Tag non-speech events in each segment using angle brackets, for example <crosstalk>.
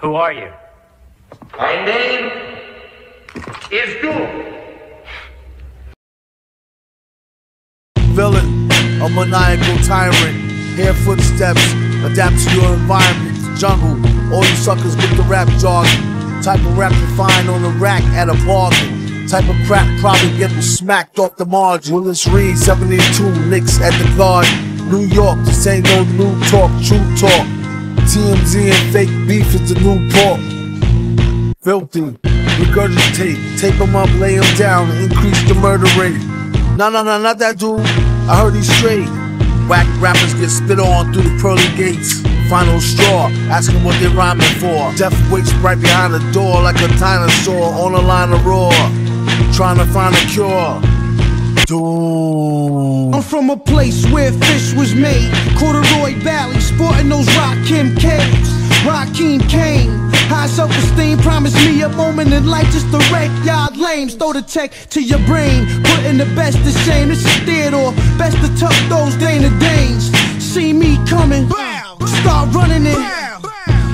Who are you? My name is Doom. Villain, a maniacal tyrant. Hear footsteps, adapt to your environment. The jungle, all you suckers get the rap jargon. Type of rap you find on the rack at a bargain. Type of crap probably getting smacked off the margin. Willis Reed, 72, licks at the garden. New York, this ain't no new talk, true talk. TMZ and fake beef is the new pork. Filthy, regurgitate, tape them up, lay them down, increase the murder rate. No, no, no, not that dude. I heard he's straight. Whack rappers get spit on through the pearly gates. Final straw, asking what they're rhyming for. Death waits right behind the door like a dinosaur on a line of roar. Trying to find a cure. Dude. I'm from a place where fish was made. Corduroy Valley, sporting those Rakim caves. Rakim Kane. High self-esteem, promise me a moment in life just to wreck y'all lames. Throw the tech to your brain, putting the best to shame. This is Theodore, best to tuck those Dana Danes. See me coming, start running it.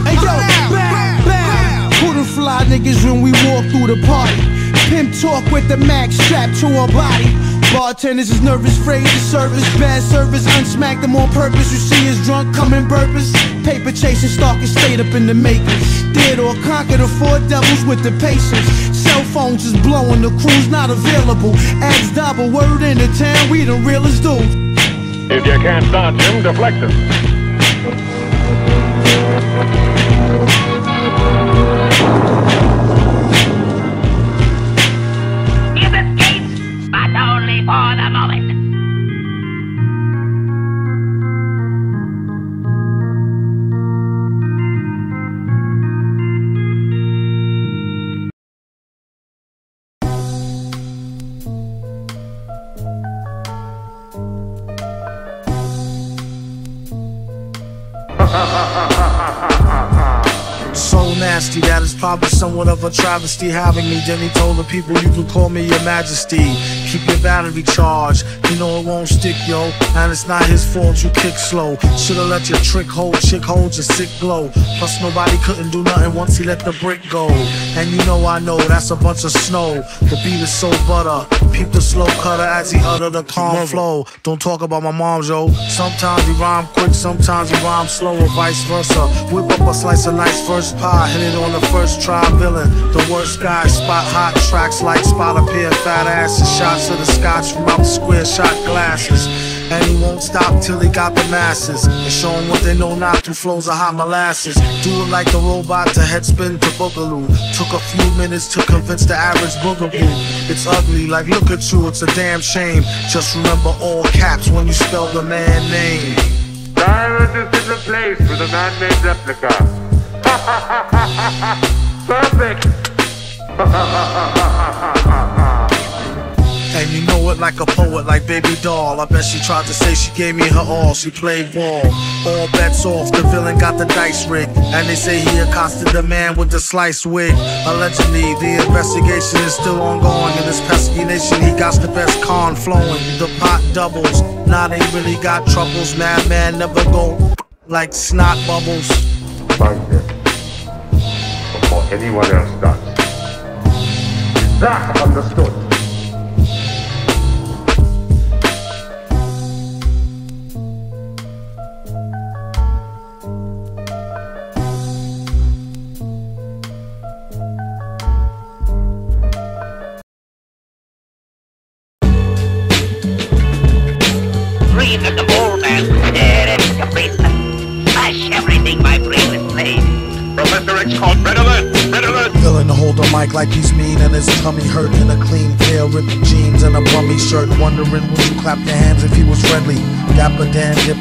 Hey yo, bow, bow. Who the fly niggas when we walk through the party? Pimp talk with the max strapped to our body. Bartenders is nervous, afraid to service, bad service, unsmack them on purpose. You see us drunk, coming purpose. Paper chasing, stalking, stayed up in the making. Did or conquer the four devils with the patience. Cell phones is blowing, the crew's not available. Ads double, word in the town, we the realest dudes. If you can't dodge him, deflect him. It's probably somewhat of a travesty having me. Then he told the people you can call me your majesty. Keep your battery charged, you know it won't stick, yo. And it's not his fault you kick slow. Should've let your trick hold, chick hold your sick glow. Plus nobody couldn't do nothing once he let the brick go. And you know I know that's a bunch of snow. The beat is so butter. Peep the slow cutter as he utter the calm flow. Don't talk about my mom, yo. Sometimes he rhyme quick, sometimes he rhyme slow, or vice versa. Whip up a slice of nice first pie, hit it on the first try, villain. The worst guy, spot hot tracks like spot a of fat asses, shots of the scotch from out the square shot glasses. And he won't stop till he got the masses and show 'em what they know not through flows of hot molasses. Do it like the robot to headspin to boogaloo. Took a few minutes to convince the average boogaboo. It's ugly, like look at you, it's a damn shame. Just remember all caps when you spell the man name. Tyrant is in the place with a man-made replica. <laughs> Perfect. <laughs> And you know it like a poet, like baby doll. I bet she tried to say she gave me her all. She played ball. All bets off. The villain got the dice rigged. And they say he accosted the man with the sliced wig. Allegedly, the investigation is still ongoing. In this pesky nation, he got the best con flowing. The pot doubles. Now they really got troubles. Madman never go like snot bubbles. Find him before anyone else does. That understood?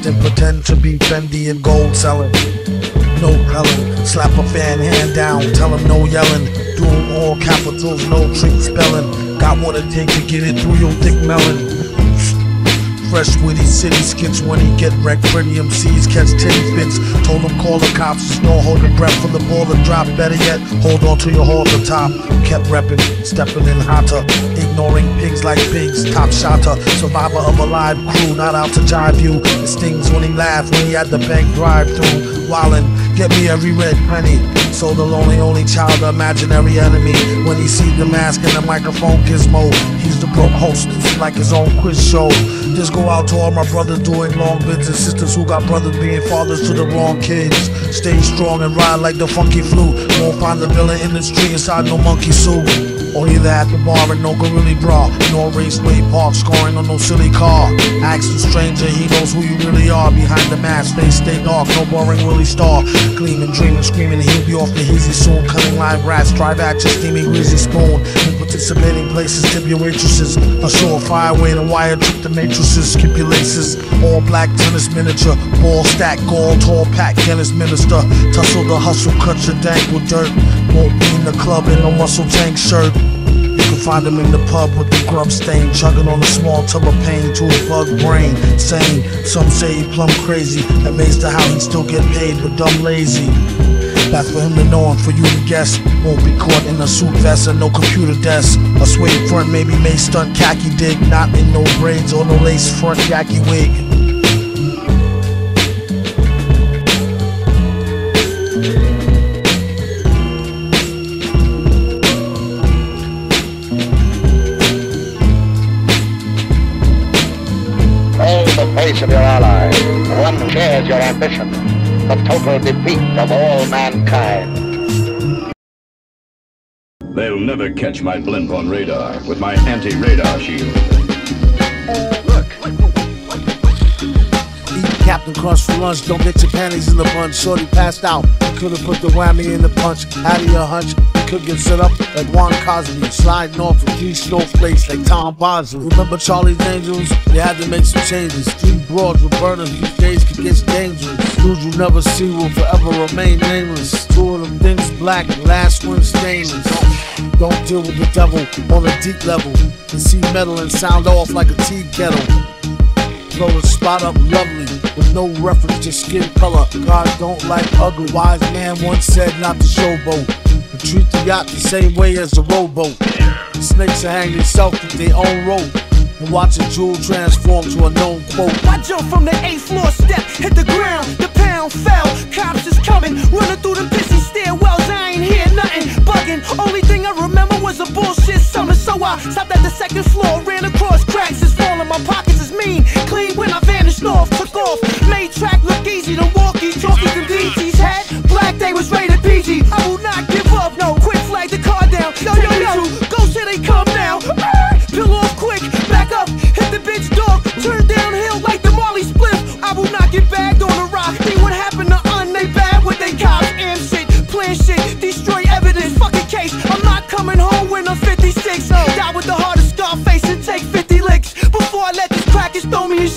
And pretend to be Fendi and gold selling. No Helen, slap a fan hand down, tell him no yelling. Do all capitals, no trick spelling. Got what it takes to get it through your thick melon. Fresh witty city skits when he get wrecked. Pretty MCs catch titty fits. Told him call the cops. No holding breath for the ball to drop. Better yet, hold on to your hold the top. Kept repping, stepping in hotter. Ignoring pigs like pigs. Top shotter. Survivor of a live crew. Not out to jive you. It stings when he laugh when he had the bank drive through. Wildin'. Get me every red penny. So the lonely only child, the imaginary enemy. When he sees the mask and the microphone gizmo, he's the broke host, like his own quiz show. Just go out to all my brothers doing long bids and sisters who got brothers being fathers to the wrong kids. Stay strong and ride like the funky flute. Won't find the villain in the street inside no monkey suit. Or either at the bar at no gorilla bra, no raceway park, scoring on no silly car. Ask the stranger, he knows who you really are. Behind the mask, face stay dark, no boring Willie Star. Gleaming, dreaming, screaming, he'll be off the easy soon. Cutting live rats, drive at your steaming greasy spoon. In participating places, tip your waitresses. A surefire way to wire trick the matrices. Skip your laces. All black tennis miniature, ball stack, gold, tall pack, Guinness minister. Tussle the hustle, cut your dank with dirt. Won't be in the club in a muscle tank shirt. Find him in the pub with the grub stain, chugging on a small tub of pain to a bug brain. Saying, some say he plumb crazy, amazed at how he still get paid, but dumb lazy. That's for him to know and for you to guess. Won't be caught in a suit vest and no computer desk. A suede front maybe may stunt khaki dig, not in no braids or no lace front khaki wig. Hold face of your ally. One shares your ambition. The total defeat of all mankind. They'll never catch my blimp on radar with my anti-radar shield. Look! Eat Captain Crunch for lunch, don't get your panties in the bunch. Shorty passed out. Could've put the whammy in the punch. Out of your hunch, you could get set up like Juan Cosby. Sliding off with three snowflakes like Tom Bosley. Remember Charlie's Angels? They had to make some changes. Three broads with burners, these days could get dangerous. Dudes you never see will forever remain nameless. Two of them things black, last one stainless. Don't deal with the devil on a deep level. And see metal and sound off like a tea kettle. Blow the spot up lovely with no reference to skin color. God don't like ugly. Wise man once said not to showboat. But treat the yacht the same way as a rowboat. Snakes are hanging themselves with their own rope. And watch a jewel transform to a known quote. I jumped from the eighth floor step, hit the ground, the pound fell. Cops is coming, running through the busy stairwells. I ain't hear nothing, bugging. Only thing I remember was a bullshit summer, so I stopped at the second floor, ran across cracks. Is falling, my pockets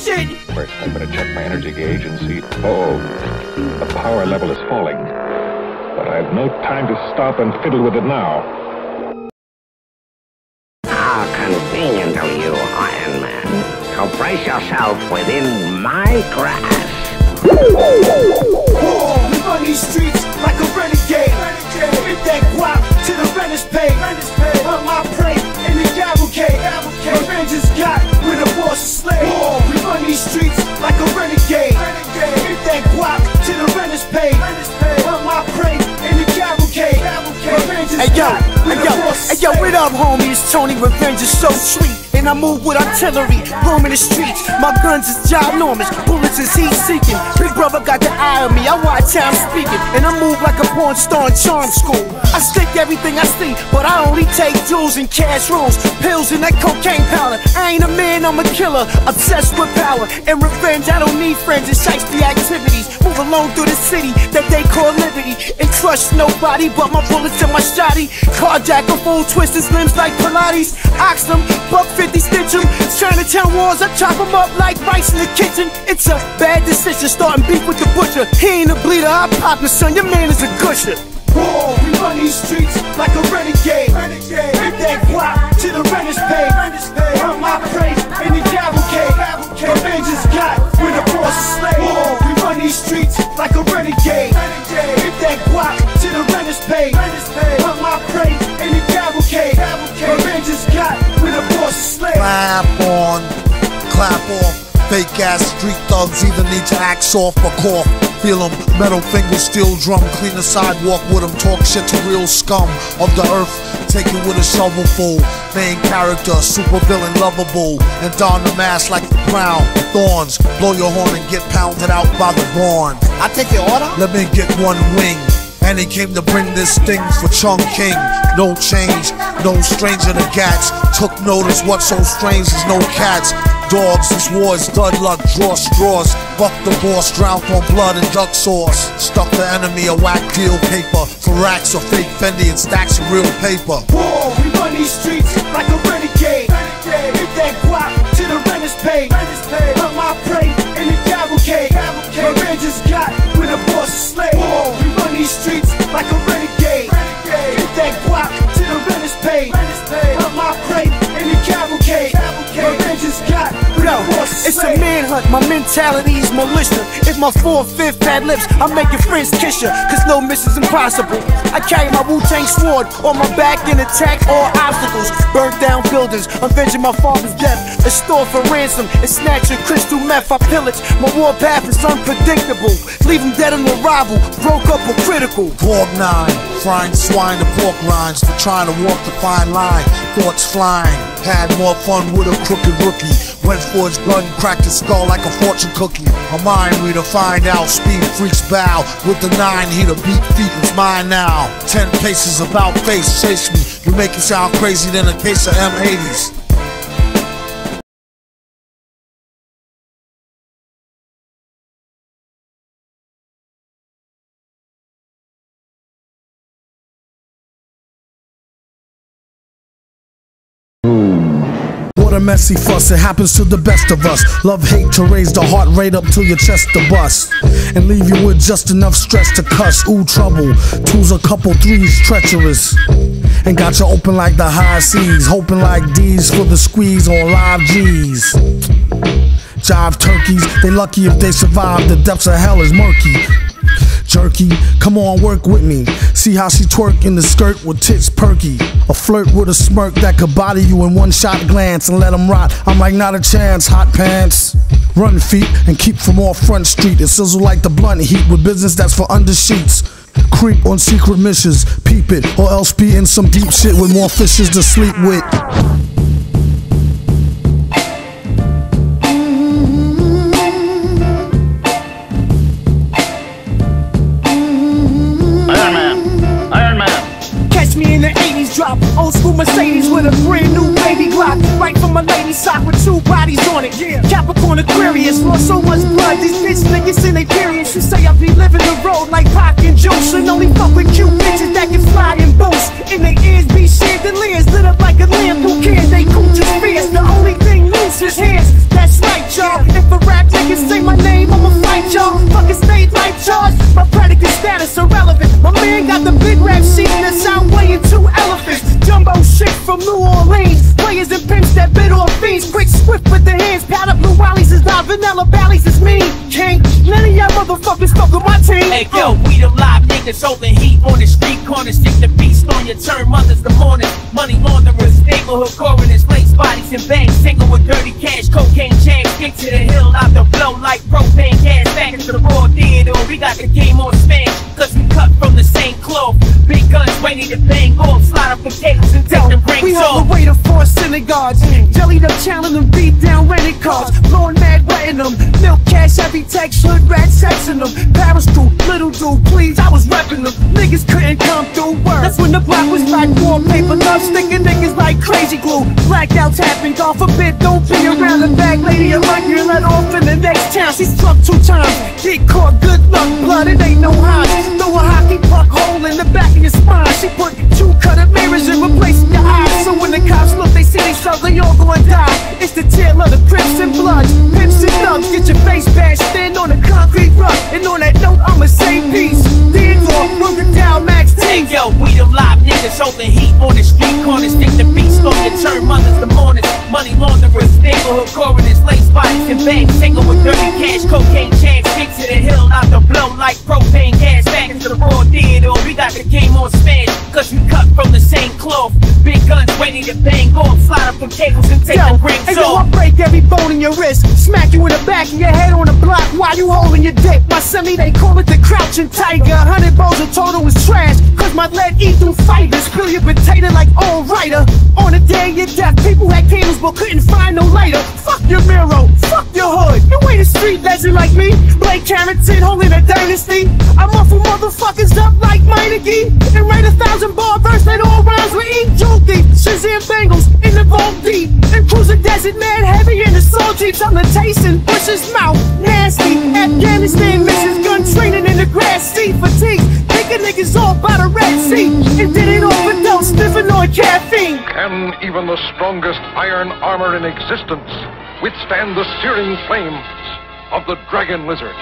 throw me in shit. First, I'm going to check my energy gauge and see. Oh, the power level is falling. But I have no time to stop and fiddle with it now. How convenient of you, Iron Man. So brace yourself within my grasp. The. Run my prey in the cavalcade. Hey yo, hey yo, hey yo, what up, homies? Tony Revenge is so sweet. And I move with artillery, roaming the streets. My guns is ginormous, bullets is heat seeking. Big brother got the eye on me, I watch how I'm speaking. And I move like a porn star in charm school. I stick everything I see, but I only take jewels and cash rules. Pills and that cocaine powder. I ain't a man, I'm a killer, obsessed with power. And revenge, I don't need friends, it's the activities. Move alone through the city that they call liberty. And trust nobody but my bullets and my shotty. Carjack a fool, twist his limbs like Pilates. Ox them, buck 50 stitch them. Chinatown wars, I chop them up like rice in the kitchen. It's a bad decision, starting beef with the butcher. He ain't a bleeder, I pop the son, your man is a gusher. War, we run these streets like a renegade. Hit that guap to the renters pay. Run my prey in the cavalcade. Revenge is got with a boss is slave. War, we run these streets like a renegade. Hit that guap to the renters pay. Run my prey in the cavalcade. Revenge is got with a boss is slave. Clap on, clap off, fake ass street thugs either need to axe off or cough. Feel Feel 'em, metal fingers, steel drum, clean the sidewalk with 'em, talk shit to real scum of the earth. Take it with a shovelful. Main character, super villain, lovable, and don the mask like the crown. Thorns, blow your horn and get pounded out by the barn. I take your order? Let me get one wing. And he came to bring this thing for Chung King. No change, no stranger to gats. Took notice what's so strange is no cats. Dogs, this war is dud luck, draw straws. Buck the boss, drowned on blood and duck sauce. Stuck the enemy a whack deal paper. For racks or fake Fendi and stacks of real paper. War, we run these streets like a renegade. Hit that guap to the rent is paid. Hunt It's a manhunt, my mentality mentality's militia. If my four fifth had lips, I'm making friends kiss ya. Cause no miss is impossible. I carry my Wu Tang sword on my back and attack all obstacles. Burn down buildings, avenging my father's death. A store for ransom and snatch of crystal meth. I pillage, my war path is unpredictable. Leave him dead on arrival, broke up or critical. Pork nine, frying swine to pork rinds, for trying to walk the fine line. Thoughts flying, had more fun with a crooked rookie. Went for his gun, cracked his skull like a fortune cookie. A mind reader find out, speed freaks bow. With the nine, he the beat feet is mine now. Ten paces about face, chase me. You make it sound crazy than a case of M80s. A messy fuss, it happens to the best of us. Love hate to raise the heart rate up till your chest to bust. And leave you with just enough stress to cuss. Ooh, trouble. Two's a couple, threes treacherous. And got you open like the high seas. Hoping like D's for the squeeze on live G's. Jive turkeys, they lucky if they survive. The depths of hell is murky. Jerky, come on, work with me. See how she twerk in the skirt with tits perky. A flirt with a smirk that could body you in one shot glance and let 'em rot. I'm like, not a chance, hot pants. Run feet and keep from off Front Street. It sizzle like the blunt heat with business that's for under sheets. Creep on secret missions, peep it, or else be in some deep shit with more fishes to sleep with. In the 80s drop, old school Mercedes with a brand new baby Glock. Right from my lady sock with two bodies on it. Yeah. Capricorn Aquarius, lost so much blood. These bitch niggas in their periods. You say I be living the road like Pac and Juice. And only fuck with cute bitches that can fly and boost. In their ears be chandeliers lit up like a lamp. Who cares? They cooch is fierce. The only thing loose is hands. That's right, y'all. If a rap nigga say my name, I'ma fight y'all. Fucking state life charge. My predicate status irrelevant. My man got the big rap sheet and that sound weighing two elephants. Jumbo shit from New Orleans. Players and pimps that bit off fiends. Quick, swift with the hands. Powder blue wallies is not vanilla valleys is me. King, none of y'all motherfuckers fuck with my team. Hey yo, we the live niggas holding heat on the street corners. Stick the beast on your turn, mothers the morning. Money launderers, neighborhood coroners, lace bodies and banks. Single with dirty cash, cocaine chains. Kick to the hill, out the blow like propane gas. Back into the raw theater, we got the game on smash. Cause we cut from the same cloth. Big guns ready to bang off. Slide up potatoes and take them We ranks on off. the way to four synagogues. Jellied up, challenging them, beat down rented cars. Blowing mad, wetting them. Milk cash, every text, hood rat sexing them. Paris dude, little dude, please, I was repping them. Niggas couldn't come through work. That's when the block was like wallpaper. Love sticking niggas like crazy glue. Blackouts happen, God forbid, don't be around the bag lady. I like you let off in the next town. She struck two times. Get caught, good luck, blood, it ain't no hide. Throw a hockey puck hole in the back of your spine. She put two cut up mirrors in replacing your eyes. So when the cops look, they see themselves, they all gonna die. It's the tale of the Crips and Bloods. Pimps and thugs, get your face bashed, stand on the concrete rug. And on that note, I'ma say peace. Stand off, the down, Max T. yo, we the live niggas holding heat on the street corners. Stick the beats on your turn mothers the mornings. Money launderers, neighborhood coroners, lace bodies and bangs. Single with dirty cash, cocaine chance. Stick to the hill, out the blow like propane gas. Back into the raw theater. We got the game on span. Cause we cut from the same cloth. Big guns waiting to bang off. Slide up from cables and take Yo, the rings hey, yo, off. I break every bone in your wrist, smack you in the back of your head on the block while you holding your dick. My semi, they call it the crouching tiger. Hundred balls of total is trash, cause my lead eat through fibers. Peel your potato like all writer. On the day of your death, people had candles but couldn't find no lighter. Fuck your mirror, fuck your hood. You ain't a street legend like me. Blake Carrington holding a dynasty. I muffle motherfuckers up like Meineke and write a thousand bar verse that all rhymes with eat jokey. Shazam Bengals in the vault deep and cruise the desert man heavy in the soul jeeps. I'm the Tyson, Bush's mouth nasty. Afghanistan missions, gun training in the grass seat fatigue. Taking niggas off by the Red Sea and did it all without sniffing on caffeine. Can even the strongest iron armor in existence withstand the searing flames of the dragon lizard?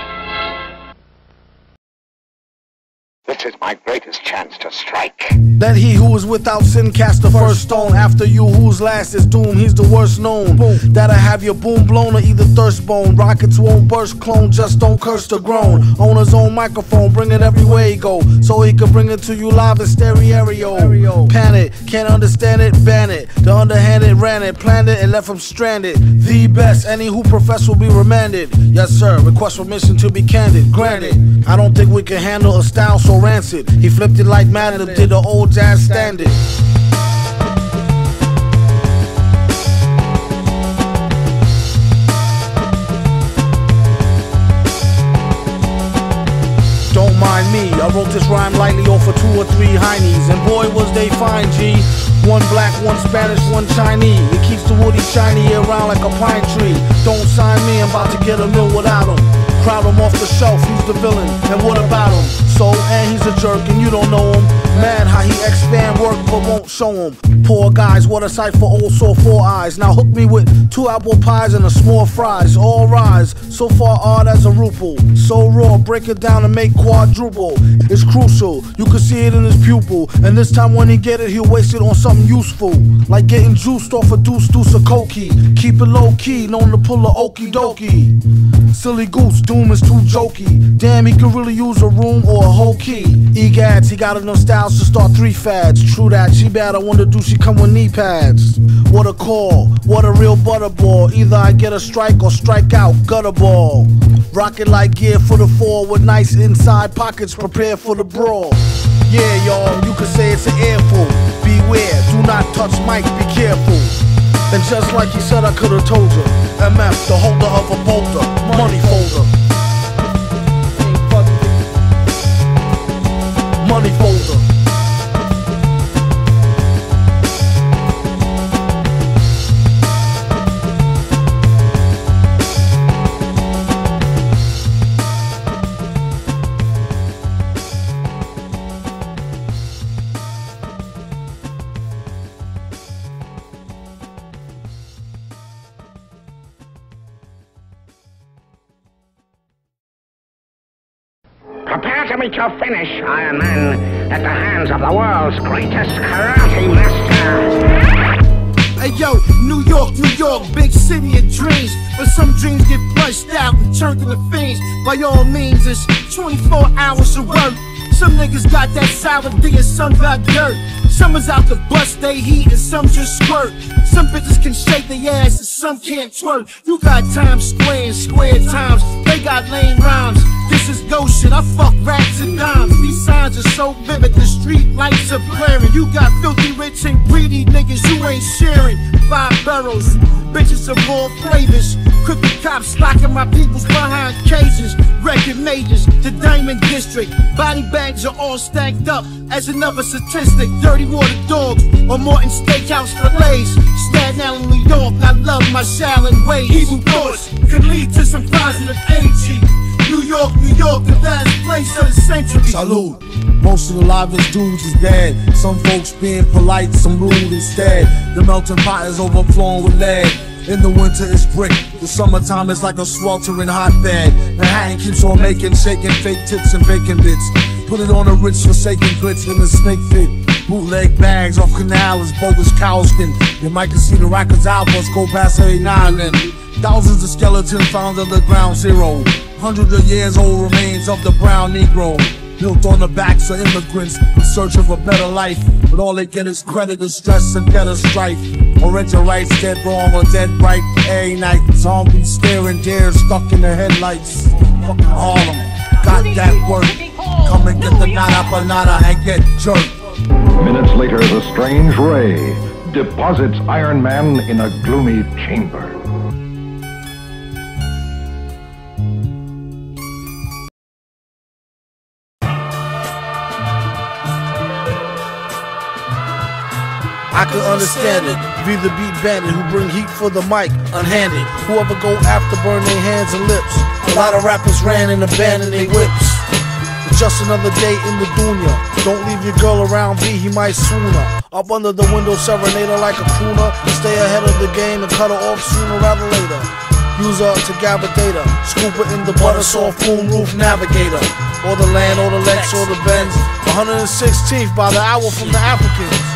Is my greatest chance to strike. Let he who is without sin cast the first stone. After you, whose last is doom, he's the worst known. That'll have your boom blown or either thirst bone. Rockets won't burst, clone, just don't curse the groan. On his own microphone, bring it everywhere he go. So he can bring it to you live in stereo. Panic, can't understand it, ban it. The underhanded ran it, planned it, and left him stranded. The best, any who profess will be remanded. Yes, sir, request permission to be candid. Granted, I don't think we can handle a style so He flipped it like Madden did the old jazz standard. Don't mind me, I wrote this rhyme lightly off of two or three heinies, and boy was they fine, G. One black, one Spanish, one Chinese. It keeps the woody shiny around like a pine tree. Don't sign me, I'm about to get a mill without him. Him off the shelf, he's the villain, and what about him? So, and he's a jerk, and you don't know him. Mad how he expand work but won't show him. Poor guys, what a sight for old sore four eyes. Now hook me with two apple pies and a small fries. All rise, so far odd as a ruple. So raw, break it down and make quadruple. It's crucial, you can see it in his pupil. And this time when he get it, he'll waste it on something useful. Like getting juiced off a deuce deuce of cokie. Keep it low key, known to pull a okey dokey. Silly goose, doom is too jokey. Damn, he could really use a room or a whole key. Egads, he got enough styles to start three fads. True that, she bad, I wonder do she come with knee pads? What a call, what a real butterball. Either I get a strike or strike out, gutter ball. Rocket like gear for the fall with nice inside pockets, prepare for the brawl. Yeah, y'all, you could say it's an airful. Beware, do not touch mic, be careful. And just like he said, I could've told you. MF, the holder of a boulder, money folder. Money folder. Prepare to meet your finish, Iron Man, at the hands of the world's greatest karate master. Hey yo, New York, New York, big city of dreams. But some dreams get flushed out and turned into fiends. By all means, it's 24 hours of work. Some niggas got that sour D and some got dirt. Some is out to bust they heat and some just squirt. Some bitches can shake their ass and some can't twerk. You got Times Square and Square Times. They got lame rhymes. Is shit. I fuck rats and dimes. These signs are so vivid. The street lights are blaring. You got filthy rich and greedy niggas you ain't sharing. Five barrels, bitches of all flavors. Crooked cops locking my peoples behind cages. Record majors, the Diamond District. Body bags are all stacked up as another statistic. Dirty water dogs or Morton Steakhouse fillets. Staten Island, New York. I love my Shaolin ways. Evil thoughts could lead to some positive energy. New York, New York, the best place of the century. Salute. Most of the livest dudes is dead. Some folks being polite, some rude instead. The melting pot is overflowing with lead. In the winter it's brick. The summertime is like a sweltering hotbed. Manhattan keeps on making, shaking fake tips and bacon bits. Put it on a rich forsaken glitch in the snake fit. Bootleg bags off canals, bogus cowskin. You might can see the Rikers outpost go past every now and then. Thousands of skeletons found on the ground zero. Hundreds of years old remains of the brown Negro. Built on the backs of immigrants in search of a better life. But all they get is credit and stress and debt of strife. Original rights dead wrong or dead right. Every night, zombies staring deer stuck in their headlights. Fucking Harlem, got that work. Come and get the nada banana and get jerked. Minutes later, the strange ray deposits Iron Man in a gloomy chamber. Can understand it. Be the beat bandit who bring heat for the mic, unhanded. Whoever go after burn their hands and lips. A lot of rappers ran and abandoned their whips. It's just another day in the dunya. Don't leave your girl around B, he might swoon her. Up under the window, serenade her like a crooner. Stay ahead of the game and cut her off sooner rather later. Use her to gather data. Scoop her in the butter soft moon roof navigator. Or the land, or the Lex, or the Benz. 116th by the hour from the Africans.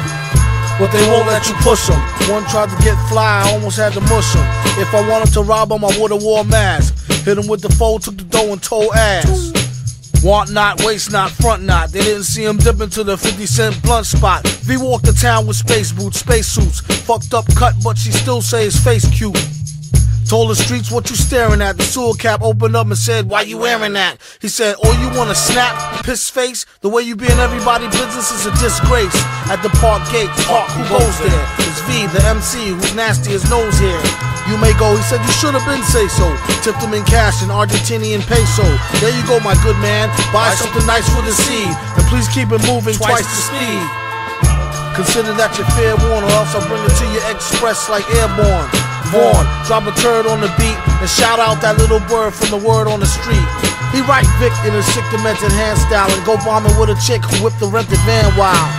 But they won't let you push them. One tried to get fly, I almost had to mush him. If I wanted to rob him, I would've wore a mask. Hit him with the foe, took the dough and told ass. Want not, waste not, front not. They didn't see him dip into the 50 cent blunt spot. V walked the town with space boots, space suits. Fucked up cut, but she still say his face cute. Told the streets what you staring at. The sewer cap opened up and said, Why you wearing that? He said, Oh, you wanna snap? Piss face? The way you be in everybody's business is a disgrace. At the park gate, park, who goes there? It's V, the MC, who's nasty as nose here. You may go, he said you should have been say so. Tipped him in cash in Argentinian peso. There you go, my good man. Buy something nice for the seed. And please keep it moving twice the speed. Consider that your fair warning, or else I'll bring it to you express like airborne. Vaughn, drop a turd on the beat and shout out that little bird from the word on the street. He right Vic in a sick demented hand style and go bombing with a chick who whipped the rented van wild.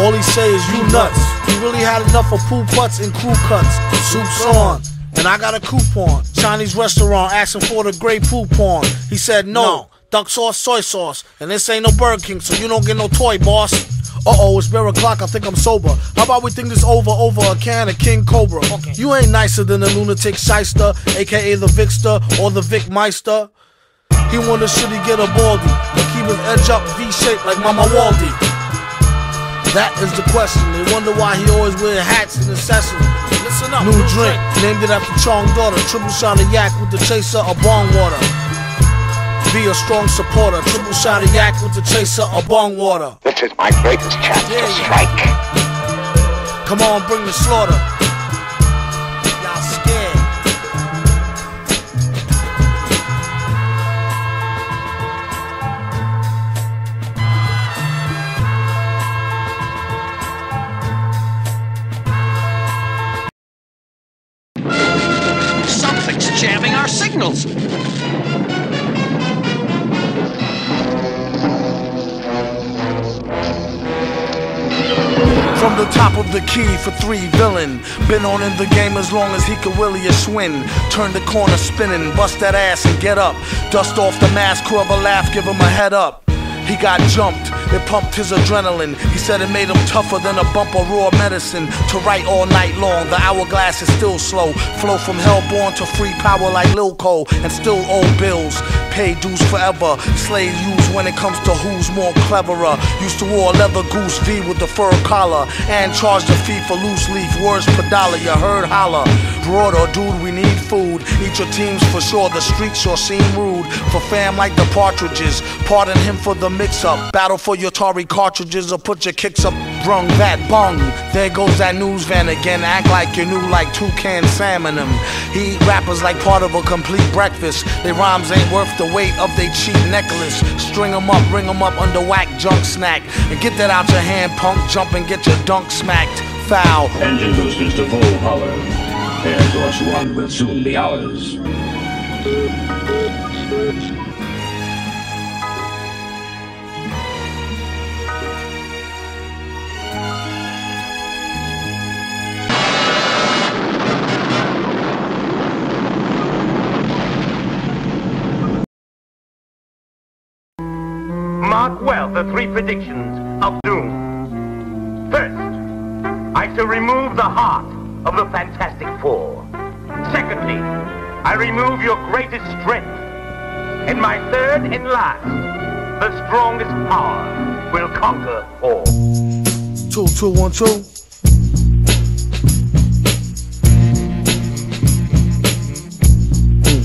All he say is you nuts. He really had enough of poo putts and crew cuts. Soup's on. And I got a coupon. Chinese restaurant asking for the Grey Poupon. He said no. Duck sauce, soy sauce. And this ain't no Burger King, so you don't get no toy, boss. Uh oh, it's beer o'clock, I think I'm sober. How about we think this over over a can of King Cobra? You ain't nicer than the lunatic shyster, aka the Vicster or the Vic Meister. He should he get a baldy, or keep his edge up V shaped like Mama Waldy. That is the question. They wonder why he always wear hats and accessories. Listen up, new drink, named it after Chong daughter. Triple shot of yak with the chaser of bong water. Be a strong supporter. Triple shot of yak with the chaser of bong water. This is my greatest chance Yeah, to yeah. strike. Come on, bring the slaughter. Been on in the game as long as he could willy a swing. Turn the corner spinning, bust that ass and get up. Dust off the mask, of a laugh, give him a head up. He got jumped, it pumped his adrenaline. He said it made him tougher than a bump of raw medicine. To write all night long, the hourglass is still slow. Flow from hellborn to free power like Lil Cole, and still owe bills. Pay dues forever. Slave used when it comes to who's more cleverer. Used to a leather goose V with the fur collar, and charged a fee for loose leaf words per dollar. You heard holler. Broader, dude, we need food. Eat your teams for sure. The streets sure seem rude. For fam like the partridges. Pardon him for the mix up. Battle for your Atari cartridges or put your kicks up. Brung that bung. There goes that news van again. Act like you knew like two salmon them. He eat rappers like part of a complete breakfast. They rhymes ain't worth the weight of they cheap necklace. String 'em up, ring 'em up under whack junk snack. And get that out your hand, punk. Jump and get your dunk smacked. Foul. Engine boosters to full power. Air Force One will soon be ours. Mark well the three predictions of doom. First, I shall remove the heart of the Fantastic Four. Secondly, I remove your greatest strength. And my third and last, the strongest power will conquer all. Two, two, one, two. Mm.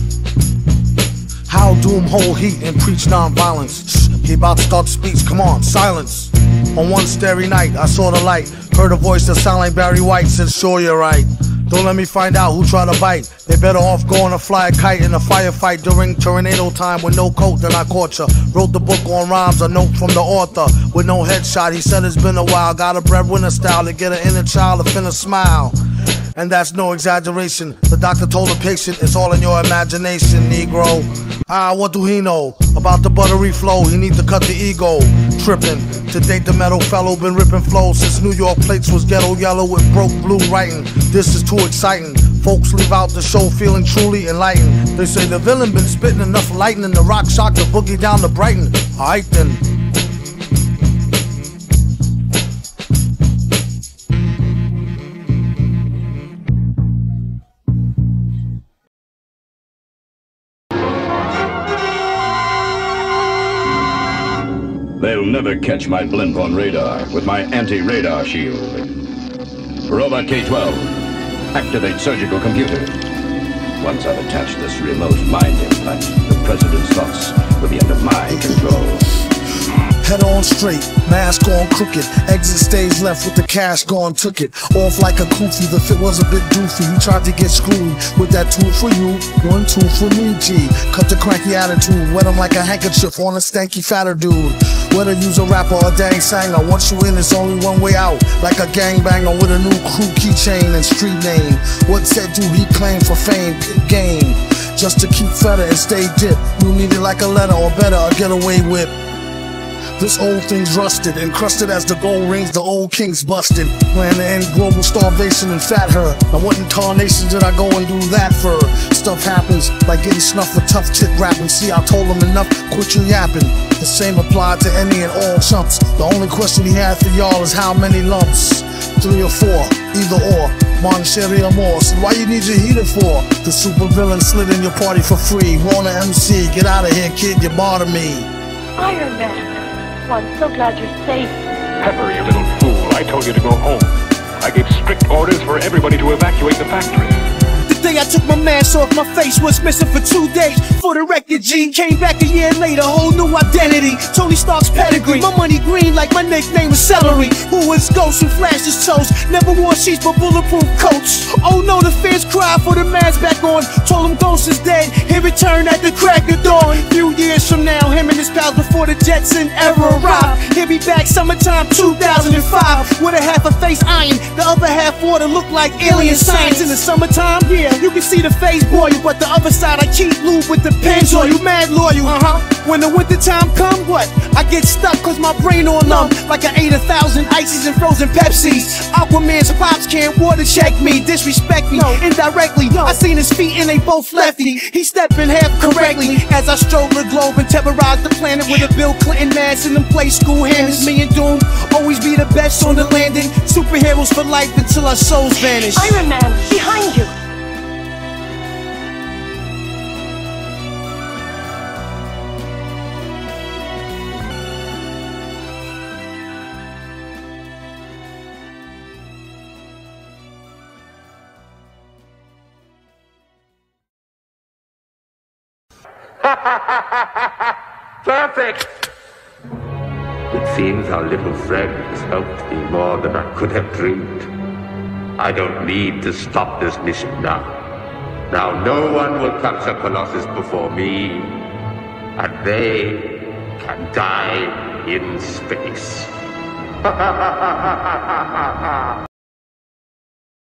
How Doom hold heat and preach non-violence. He about to start speech. Come on, silence. On one starry night, I saw the light. Heard a voice that sounded like Barry White. Said, "Sure, you're right." Don't let me find out who tried to bite. They better off going to fly a kite in a firefight during tornado time with no coat than I caught ya. Wrote the book on rhymes, a note from the author with no headshot. He said it's been a while. Got a breadwinner style to get an inner child to finna smile. And that's no exaggeration. The doctor told the patient it's all in your imagination, Negro. Ah, what do he know about the buttery flow? He need to cut the ego. Tripping to date the metal fellow been ripping flow since New York plates was ghetto yellow with broke blue writing. This is too exciting. Folks leave out the show feeling truly enlightened. They say the villain been spitting enough lightning to rock shock the boogie down to Brighton. Alright then. Never catch my blimp on radar with my anti-radar shield. Robot K-12, activate surgical computer. Once I've attached this remote mind implant, the President's thoughts will be under my control. Head on straight, mask on crooked. Exit stage left with the cash gone, took it. Off like a goofy, the fit was a bit doofy. He tried to get screwy with that tool for you, one tool for me, G. Cut the cranky attitude, wet him like a handkerchief on a stanky fatter dude. Whether use a rapper or dang singer, once you in, it's only one way out. Like a gangbanger with a new crew keychain and street name. What said do he claim for fame? Game. Just to keep feta and stay dip. You need it like a letter or better, a getaway whip. This old thing's rusted, encrusted as the gold rings the old king's busted. Plan to end global starvation and fat her. Now what incarnations did I go and do that for? Stuff happens, like getting snuffed with tough chick rapping. See, I told him enough, quit your yapping. The same applied to any and all chumps. The only question he had for y'all is how many lumps? Three or four, either or. Monetary or more. So why you need your heater for? The super villain slid in your party for free. Wanna MC, get out of here, kid, you bother me. Iron Man. Oh, I'm so glad you're safe. Pepper, you little fool. I told you to go home. I gave strict orders for everybody to evacuate the factory. Day I took my mask off, my face was missing for two days. For the record, G came back a year later, whole new identity. Tony Stark's pedigree, my money green like my nickname was Celery. Who was Ghost who flashed his toes? Never wore sheets but bulletproof coats. Oh no, the fans cried for the mask back on. Told him Ghost is dead, he returned at the crack of dawn. Few years from now, him and his pals before the Jetson era arrived. He'll be back summertime 2005 with a half a face iron, the other half water look like alien science in the summertime. Yeah, you can see the face boy, but the other side I keep lube with the pens on you, mad loyal. Uh huh. When the winter time come, what? I get stuck cause my brain on numb like I ate a thousand ices and frozen Pepsis. Aquaman's pops can't water check me, disrespect me indirectly. I seen his feet and they both lefty. He stepped in half correctly as I stroll the globe and terrorize the planet with a Bill Clinton mask and them play school hammers. Me and Doom always be the best on the landing. Superheroes for life until our souls vanish. Iron Man, behind you. <laughs> Perfect! It seems our little friend has helped me more than I could have dreamed. I don't need to stop this mission now. Now no one will capture Colossus before me, and they can die in space. <laughs>